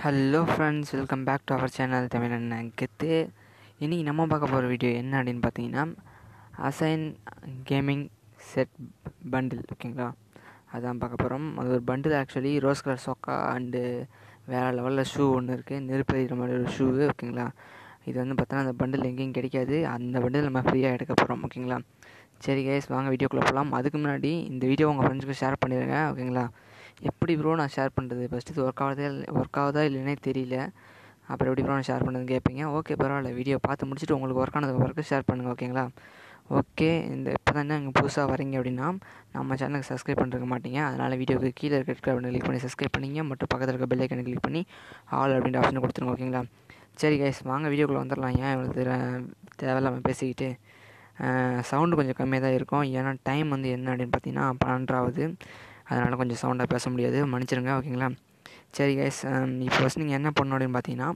Hello friends welcome back to our channel Tamil அண்ணன் கெத்து இன்றைக்கி நம்ம பார்க்க போகிற வீடியோ என்ன அப்படின்னு பார்த்தீங்கன்னா அசைன் கேமிங் செட் பண்டில் ஓகேங்களா அதான் பார்க்க போகிறோம் அது ஒரு பண்டில் ஆக்சுவலி ரோஸ் கலர் சொக்கா அண்டு வேறு லெவலில் ஷூ ஒன்று இருக்குது நெருப்பெறிகிற மாதிரி ஒரு ஷூ ஓகேங்களா இது வந்து பார்த்தோன்னா அந்த பண்டில் எங்கேயும் கிடைக்காது. அந்த பண்டில் நம்ம ஃப்ரீயாக எடுக்க போகிறோம் ஓகேங்களா சரி கேஸ் வாங்க வீடியோக்குள்ளே போகலாம் அதுக்கு முன்னாடி இந்த வீடியோ உங்கள் ஃப்ரெண்ட்ஸுக்கு ஷேர் பண்ணிடுங்க ஓகேங்களா எப்படி ப்ரோ நான் ஷேர் பண்ணுறது ஃபஸ்ட்டு இது ஒர்க் ஆகுதா ஒர்க் ஆகுதா இல்லைன்னே தெரியல. அப்புறம் எப்படி ப்ரோ நான் ஷேர் பண்ணுறதுன்னு கேட்பீங்க ஓகே பரவாயில்ல. வீடியோ பார்த்து முடிச்சுட்டு உங்களுக்கு ஒர்க் ஆனதுக்கு பிறகு ஷேர் பண்ணுங்கள் ஓகேங்களா ஓகே இந்த இப்போ தான் இங்கே புதுசாக வரீங்க அப்படின்னா நம்ம சேனலுக்கு சப்ஸ்கிரைப் பண்ணிருக்க மாட்டீங்க. அதனால் வீடியோக்கு கீழே இருக்க ரெட் கலர் கிளிக் பண்ணி சப்ஸ்கிரைப் பண்ணிங்க. மற்றும் பக்கத்தில் இருக்க பெல் ஐக்கனை கிளிக் பண்ணி ஆல் அப்படின்ற ஆப்ஷன் கொடுத்துருங்க ஓகேங்களா சரி கைஸ் வாங்க வீடியோக்குள்ளே வந்துடலாம். ஏன் இவ்வளோ தேவையில்லாமல் பேசிக்கிட்டு? சவுண்டு கொஞ்சம் கம்மியாக தான் இருக்கும். ஏன்னா டைம் வந்து என்ன அப்படின்னு பார்த்தீங்கன்னா பன்னெண்டாவது அதனால் கொஞ்சம் சவுண்டாக பேச முடியாது. மன்னிச்சிருங்க ஓகேங்களா சரி கைஸ் um, இப்போ ஃபஸ்ட் நீங்கள் என்ன பண்ணணும் அப்படின்னு பார்த்தீங்கன்னா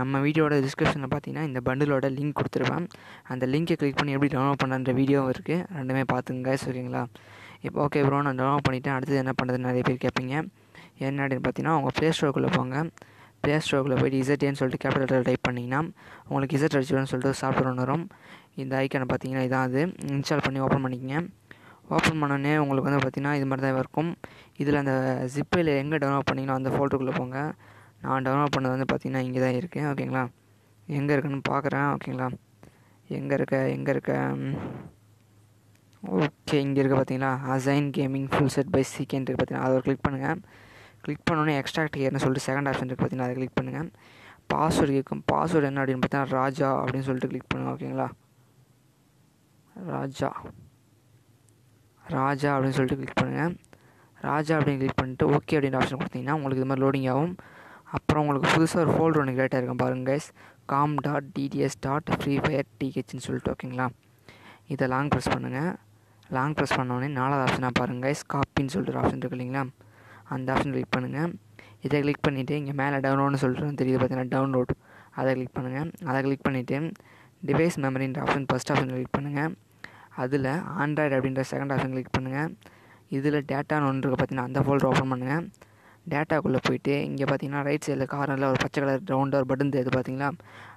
நம்ம வீடியோட டிஸ்கிரிப்ஷனில் பார்த்தீங்கன்னா இந்த பண்டிலோட லிங்க் கொடுத்துருவேன் அந்த லிங்கை கிளிக் பண்ணி எப்படி டவுன்லோட் பண்ணுற வீடியோவும் இருக்குது ரெண்டுமே பார்த்துங்க கைஸ் ஓகேங்களா இப்போ ஓகே ப்ரோ நான் டவுன்லோட் பண்ணிவிட்டேன் அடுத்தது என்ன பண்ணுறதுன்னு நிறைய பேர் கேட்பீங்க. என்ன அப்படின்னு பார்த்தீங்கன்னா உங்கள் ப்ளே ஸ்டோருக்குள்ளே போங்க. ப்ளே ஸ்டோருக்குள்ளே போய்ட்டு இசட்ஏன்னு சொல்லிட்டு கேபிட்டல் டைப் பண்ணிங்கன்னா உங்களுக்கு இசட் அடிச்சுன்னு சொல்லிட்டு சாஃப்ட்வேர் ஒன்று வரும். இந்த ஐக்கனை பார்த்தீங்கன்னா இதான் அது. இன்ஸ்டால் பண்ணி ஓப்பன் பண்ணிக்கங்க. ஓப்பன் பண்ணோடனே உங்களுக்கு வந்து பார்த்திங்கன்னா இது மாதிரி தான் இருக்கும் இதில் அந்த ஜிப்பில் எங்கே டவுன்லோட் பண்ணிங்களோ அந்த ஃபோல்டருக்குள்ளே போங்க. நான் டவுன்லோட் பண்ணது வந்து பார்த்திங்கன்னா இங்கே தான் இருக்குது ஓகேங்களா எங்கே இருக்குன்னு பார்க்குறேன். ஓகேங்களா எங்கே இருக்க? எங்கே இருக்க? ஓகே இங்கே இருக்க பார்த்தீங்களா? அசைன் கேமிங் ஃபுல் செட் பை சீக்கெண்ட் இருக்குது பார்த்தீங்கன்னா அதை ஒரு கிளிக் பண்ணுங்கள் கிளிக் பண்ணோன்னே எக்ஸ்ட்ராக்ட் ஹியர்னு சொல்லிட்டு செகண்ட் ஆப்ஷன் இருக்குது பார்த்தீங்கன்னா அதை கிளிக் பண்ணுங்கள் பாஸ்வேர்டு கேட்கும் பாஸ்வேர்டு என்ன அப்படின்னு பார்த்தீங்கன்னா ராஜா அப்படின்னு சொல்லிட்டு கிளிக் பண்ணுங்கள் ஓகேங்களா ராஜா. ராஜா அப்படின்னு சொல்லிட்டு கிளிக் பண்ணுங்கள் ராஜா அப்படின்னு கிளிக் பண்ணிட்டு ஓகே அப்படின்ற ஆப்ஷன் கொடுத்தீங்கன்னா உங்களுக்கு இது மாதிரி லோடிங் ஆகும். அப்புறம் உங்களுக்கு புதுசாக ஒரு ஃபோல்டர் ஒன்று கிரியேட் ஆகிருக்கும் பாருங்கள் guys com dot DTS dot free fire டிஹெச்னு சொல்லிட்டு ஓகேங்களா இதை லாங் ப்ரெஸ் பண்ணுங்கள் லாங் ப்ரெஸ் பண்ணோடனே நாலாவது ஆப்ஷனாக பாருங்கள் கைஸ் காப்பின்னு சொல்லிட்டு ஒரு ஆப்ஷன் இருக்கு இல்லைங்களா? அந்த ஆப்ஷன் கிளிக் பண்ணுங்கள் இதை கிளிக் பண்ணிவிட்டு இங்கே மேலே டவுன்லோட்னு சொல்லிட்டு தெரியுது பார்த்தீங்கன்னா டவுன்லோட் அதை கிளிக் பண்ணுங்கள் அதை கிளிக் பண்ணிவிட்டு டிவைஸ் மெமரின்ற ஆப்ஷன் ஃபஸ்ட் ஆப்ஷன் கிளிக் பண்ணுங்கள் அதில் ஆண்ட்ராய்டு அப்படின்ற செகண்ட் ஆப்ஷன் கிளிக் பண்ணுங்கள் இதில் டேட்டான்னு ஒன்று இருக்குது பார்த்தீங்கன்னா அந்த ஃபோல்டர் ஓப்பன் பண்ணுங்கள் டேட்டாக்குள்ளே போயிட்டு இங்கே பார்த்தீங்கன்னா ரைட் சைடில் கார்னரில் ஒரு பச்சை கலர் ரவுண்டாக ஒரு பட்டன் தெரியுது பார்த்தீங்களா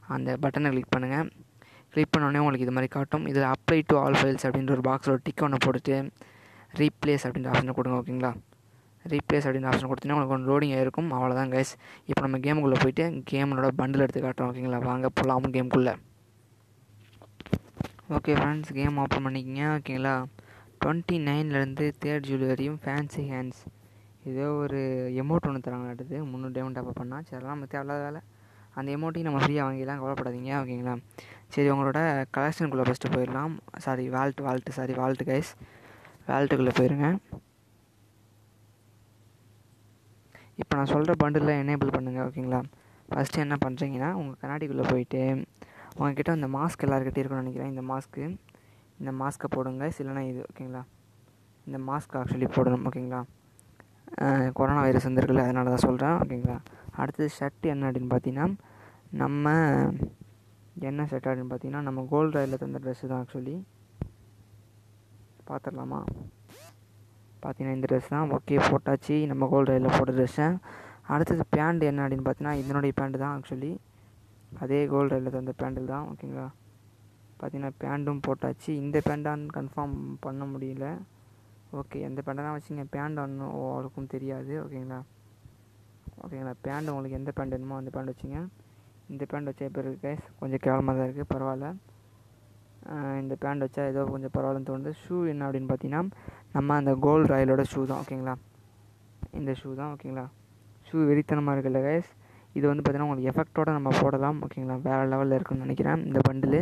அந்த பட்டனை கிளிக் பண்ணுங்கள் கிளிக் பண்ணோடனே உங்களுக்கு இது மாதிரி காட்டும். இதில் அப்ளை டு ஆல் ஃபைல்ஸ் அப்படின்ற ஒரு பாக்ஸில் ஒரு டிக் ஒன்று போட்டுட்டு ரீப்ளேஸ் அப்படின்ற ஆப்ஷனை கொடுங்க ஓகேங்களா ரீப்ளேஸ் அப்படின்னு ஆப்ஷன் கொடுத்தீங்கன்னா உங்களுக்கு ஒன்று லோடிங் ஆகிருக்கும் அவ்வளோதான் கைஸ் இப்போ நம்ம கேமுக்குள்ளே போயிட்டு கேமோட பண்டில் எடுத்து காட்டுறோம் ஓகேங்களா வாங்க போகலாம் கேமுக்குள்ளே ஓகே ஃப்ரெண்ட்ஸ் கேம் ஓப்பன் பண்ணிக்கிங்க ஓகேங்களா டுவெண்ட்டி நைன்லேருந்து தேர்ட் ஜூலை வரையும் ஃபேன்சி ஹேண்ட்ஸ் ஏதோ ஒரு எமௌண்ட் ஒன்று தராங்க அடுத்து முந்நூறு டைமண்ட் அப்போ பண்ணால் சரி நம்ம தேவையில்லாத வேலை. அந்த எமௌண்ட்டையும் நம்ம ஃப்ரீயாக வாங்கிடலாம் கவலைப்படாதீங்க ஓகேங்களா சரி உங்களோட கலெக்ஷனுக்குள்ளே ஃபஸ்ட்டு போயிடலாம். Sorry vault vault sorry vault guys வால்ட்டுக்குள்ளே போயிருங்க. இப்போ நான் சொல்கிற பண்டிலில் எனேபிள் பண்ணுங்கள் ஓகேங்களா ஃபஸ்ட்டு என்ன பண்ணுறீங்கன்னா உங்கள் கண்ணாடிக்குள்ளே போயிட்டு உங்ககிட்ட அந்த மாஸ்க் எல்லாருக்கிட்டே இருக்கும்னு நினைக்கிறேன். இந்த மாஸ்க்கு இந்த மாஸ்க்கை போடுங்க. இல்லைனா இது ஓகேங்களா இந்த மாஸ்க் ஆக்சுவலி போடணும் ஓகேங்களா கொரோனா வைரஸ் வந்திருக்குல்ல அதனால தான் சொல்கிறேன் ஓகேங்களா அடுத்தது ஷர்ட் என்ன அப்படின்னு பார்த்தீங்கன்னா நம்ம என்ன ஷர்ட் அப்படின்னு பார்த்தீங்கன்னா நம்ம கோல்டு ராயில் தந்த ட்ரெஸ்ஸு தான் ஆக்சுவலி பார்த்துடலாமா? பார்த்தீங்கன்னா இந்த ட்ரெஸ் தான். ஓகே போட்டாச்சு. நம்ம கோல்டு ரயிலில் போட்ட ட்ரெஸ்ஸை அடுத்தது பேண்ட் என்ன அப்படின்னு பார்த்தீங்கன்னா இதனுடைய பேண்ட்டு தான் ஆக்சுவலி அதே கோல்டு ரயிலில் தந்த பேண்டில் தான் ஓகேங்களா பார்த்தீங்கன்னா பேண்டும் போட்டாச்சு. இந்த பேண்டான்னு கன்ஃபார்ம் பண்ண முடியல. ஓகே எந்த பேண்டெல்லாம் வச்சுங்க பேண்ட் ஒன்றும் அவளுக்கும் தெரியாது ஓகேங்களா ஓகேங்களா பேண்ட் உங்களுக்கு எந்த பேண்ட் வேணுமோ அந்த பேண்ட் வச்சுங்க. இந்த பேண்ட் வச்சா இப்போ இருக்கு கைஸ் கொஞ்சம் கேவலமாக தான் இருக்குது பரவாயில்ல. இந்த பேண்ட் வச்சா ஏதோ கொஞ்சம் பரவாயில்லன்னு தோணுது. ஷூ என்ன அப்படின்னு பார்த்தீங்கன்னா நம்ம அந்த கோல்டு ராயலோட ஷூ தான் ஓகேங்களா இந்த ஷூ தான் ஓகேங்களா ஷூ வெறித்தனமாக இருக்குல்ல கைஸ் இது வந்து பார்த்திங்கன்னா உங்களுக்கு எஃபெக்டோடு நம்ம போடலாம். ஓகேங்களா? வேறு லெவலில் இருக்குன்னு நினைக்கிறேன். இந்த பண்டிலு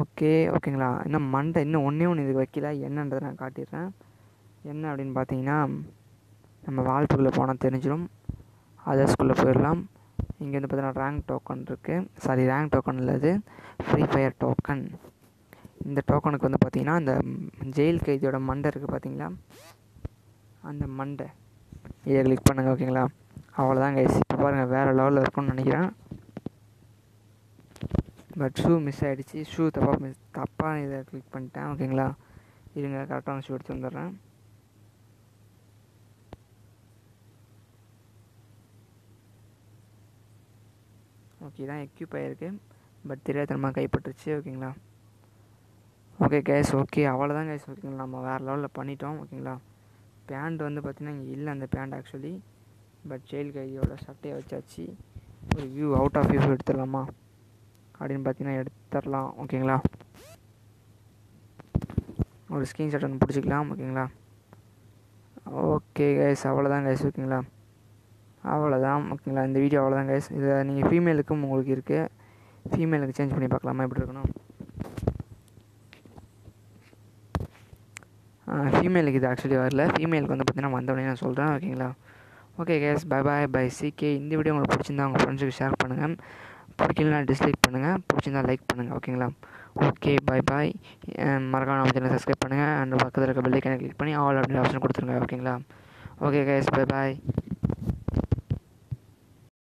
ஓகே ஓகேங்களா? இன்னும் மண்டை இன்னும் ஒன்றே ஒன்று இதுக்கு வைக்கல. என்னன்றதை நான் காட்டிடுறேன். என்ன அப்படின்னு பார்த்தீங்கன்னா நம்ம வாழ்த்துக்குள்ளே போனால் தெரிஞ்சிடும் அதர்ஸ்குள்ளே போயிடலாம். இங்கே வந்து பார்த்தீங்கன்னா ரேங்க் டோக்கன் இருக்குது சாரி ரேங்க் டோக்கன் இல்லது ஃப்ரீ ஃபயர் டோக்கன் இந்த டோக்கனுக்கு வந்து பார்த்திங்கன்னா அந்த ஜெயில் கைதியோட மண்டை இருக்குது பார்த்தீங்களா? அந்த மண்டை. இதை கிளிக் பண்ணுங்கள் ஓகேங்களா? அவ்வளோதான் கைஸ் பாருங்கள் வேறு லெவலில் இருக்கும்னு நினைக்கிறேன். பட் ஷூ மிஸ் ஆகிடுச்சு ஷூ தப்பாக மிஸ் தப்பாக இதை கிளிக் பண்ணிட்டேன். ஓகேங்களா இருங்க கரெக்டான ஷூ எடுத்து வந்துடுறேன். ஓகே தான் எக்யூப் ஆகிருக்கு பட் தெரியாதனமாக கைப்பற்றுச்சு. ஓகேங்களா ஓகே கேஸ் ஓகே அவ்வளோதான் கேஸ் ஓகேங்களா நம்ம வேறு லெவலில் பண்ணிட்டோம். ஓகேங்களா பேண்ட் வந்து பார்த்திங்கன்னா இங்கே இல்லை அந்த பேண்ட் ஆக்சுவலி பட் ஜெயில் கைதியோட சட்டையை வச்சாச்சு. ஒரு வியூ அவுட் ஆஃப் வியூ எடுத்துடலாமா? அப்படின்னு பார்த்தீங்கன்னா எடுத்துடலாம். ஓகேங்களா ஒரு ஸ்க்ரீன்ஷாட் ஒன்று பிடிச்சிக்கலாம். ஓகேங்களா ஓகே கைஸ் அவ்வளோதான் கைஸ் ஓகேங்களா அவ்வளோதான் ஓகேங்களா இந்த வீடியோ அவ்வளோதான் கைஸ் இதை நீங்கள் ஃபீமேலுக்கும் உங்களுக்கு இருக்குது ஃபீமேலுக்கு சேஞ்ச் பண்ணி பார்க்கலாமா? எப்படி இருக்கணும்? ஃபீமேலுக்கு இது ஆக்சுவலி வரல. ஃபீமேலுக்கு வந்து பார்த்தீங்கன்னா வந்தவொடனே நான் சொல்கிறேன் ஓகேங்களா okay guys bye bye bye சிகே இந்த வீடியோ உங்களுக்கு பிடிச்சிருந்தா உங்கள் ஃப்ரெண்ட்ஸுக்கு ஷேர் பண்ணுங்கள் பிடிக்கலனா டிஸ்லைக் பண்ணுங்கள் பிடிச்சிருந்தா லைக் பண்ணுங்கள் ஓகேங்களா ஓகே பை பாய் மறக்காம நம்ம சேனல் சப்ஸ்கிரைப் பண்ணுங்கள் அண்ட் பக்கத்தில் இருக்க பெல்லைக்கான கிளிக் பண்ணி ஆல் அப்படின்னு ஆப்ஷன் கொடுத்துருங்க ஓகேங்களா ஓகே கேஸ் பை பாய்